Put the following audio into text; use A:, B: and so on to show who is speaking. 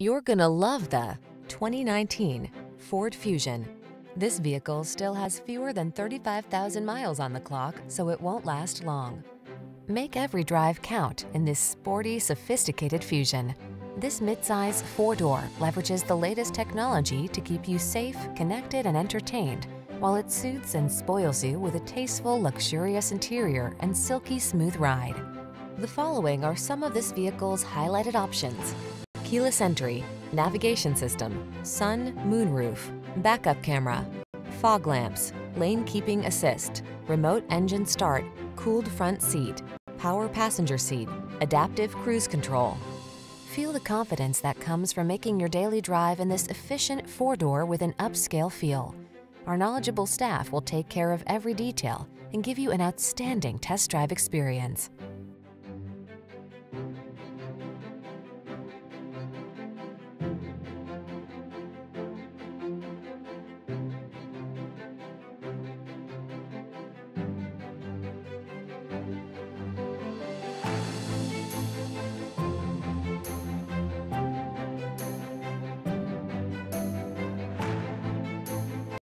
A: You're gonna love the 2019 Ford Fusion. This vehicle still has fewer than 35,000 miles on the clock, so it won't last long. Make every drive count in this sporty, sophisticated Fusion. This midsize four-door leverages the latest technology to keep you safe, connected, and entertained, while it soothes and spoils you with a tasteful, luxurious interior and silky smooth ride. The following are some of this vehicle's highlighted options. Keyless entry, navigation system, sun, moonroof, backup camera, fog lamps, lane keeping assist, remote engine start, cooled front seat, power passenger seat, adaptive cruise control. Feel the confidence that comes from making your daily drive in this efficient four-door with an upscale feel. Our knowledgeable staff will take care of every detail and give you an outstanding test drive experience.